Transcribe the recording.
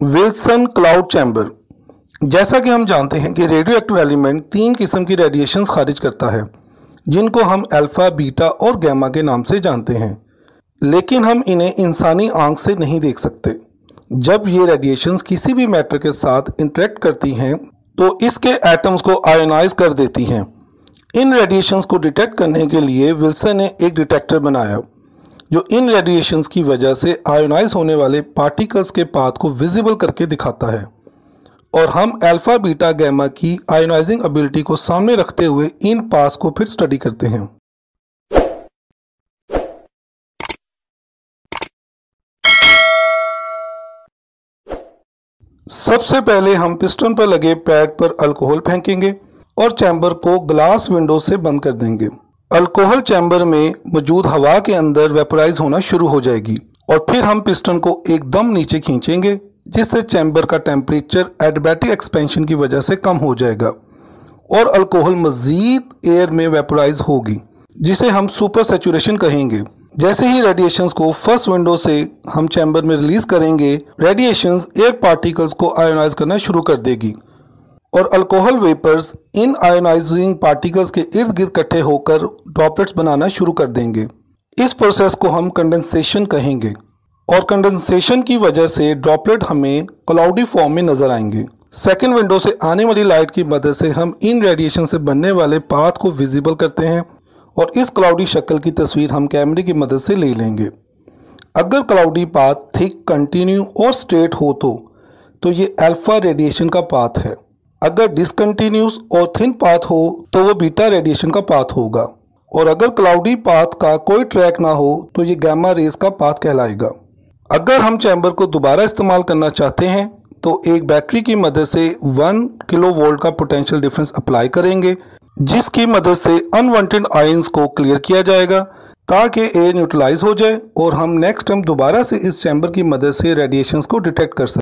Wilson cloud chamber. जैसा कि हम जानते हैं कि रेडियो एक्टिव एलिमेंट तीन किस्म की रेडिएशन खारिज करता है, जिनको हम अल्फ़ा बीटा और गैमा के नाम से जानते हैं। लेकिन हम इन्हें इंसानी आँख से नहीं देख सकते। जब ये रेडिएशंस किसी भी मैटर के साथ इंटरेक्ट करती हैं तो इसके एटम्स को आयोनाइज कर देती हैं। इन रेडिएशंस को डिटेक्ट करने के लिए विल्सन ने एक डिटेक्टर बनाया। जो इन रेडिएशंस की वजह से आयोनाइज होने वाले पार्टिकल्स के पाथ को विजिबल करके दिखाता है। और हम अल्फ़ा बीटा गैमा की आयोनाइजिंग एबिलिटी को सामने रखते हुए इन पास को फिर स्टडी करते हैं। सबसे पहले हम पिस्टन पर लगे पैड पर अल्कोहल फेंकेंगे और चैम्बर को ग्लास विंडो से बंद कर देंगे। अल्कोहल चैम्बर में मौजूद हवा के अंदर वेपराइज होना शुरू हो जाएगी और फिर हम पिस्टन को एकदम नीचे खींचेंगे, जिससे चैम्बर का टेम्परेचर एडबैटिक एक्सपेंशन की वजह से कम हो जाएगा और अल्कोहल मज़ीद एयर में वेपराइज होगी, जिसे हम सुपर सेचुरेशन कहेंगे। जैसे ही रेडिएशंस को फ़र्स्ट विंडो से हम चैम्बर में रिलीज़ करेंगे, रेडिएशंस एयर पार्टिकल्स को आयोनाइज करना शुरू कर देगी। और अल्कोहल वेपर्स इन आयोनाइजिंग पार्टिकल्स के इर्द गिर्द इकट्ठे होकर ड्रॉपलेट्स बनाना शुरू कर देंगे। इस प्रोसेस को हम कंडेंसेशन कहेंगे और कंडेंसेशन की वजह से ड्रॉपलेट हमें क्लाउडी फॉर्म में नज़र आएँगे। सेकेंड विंडो से आने वाली लाइट की मदद से हम इन रेडिएशन से बनने वाले पाथ को विजिबल करते हैं और इस क्लाउडी शक्ल की तस्वीर हम कैमरे की मदद से ले लेंगे। अगर क्लाउडी पाथ थिक कंटिन्यू और स्ट्रेट हो तो तो ये अल्फ़ा रेडिएशन का पाथ है। अगर डिसकंटिन्यूस और थिन पाथ हो तो वो बीटा रेडिएशन का पाथ होगा। और अगर क्लाउडी पाथ का कोई ट्रैक ना हो तो ये गैमा रेस का पाथ कहलाएगा। अगर हम चैम्बर को दोबारा इस्तेमाल करना चाहते हैं तो एक बैटरी की मदद से वन किलो वोल्ट का पोटेंशियल डिफरेंस अप्लाई करेंगे, जिसकी मदद से अनवांटेड आयंस को क्लियर किया जाएगा, ताकि एयर न्यूट्रलाइज हो जाए और हम नेक्स्ट टाइम दोबारा से इस चैम्बर की मदद से रेडिएशंस को डिटेक्ट कर सकें।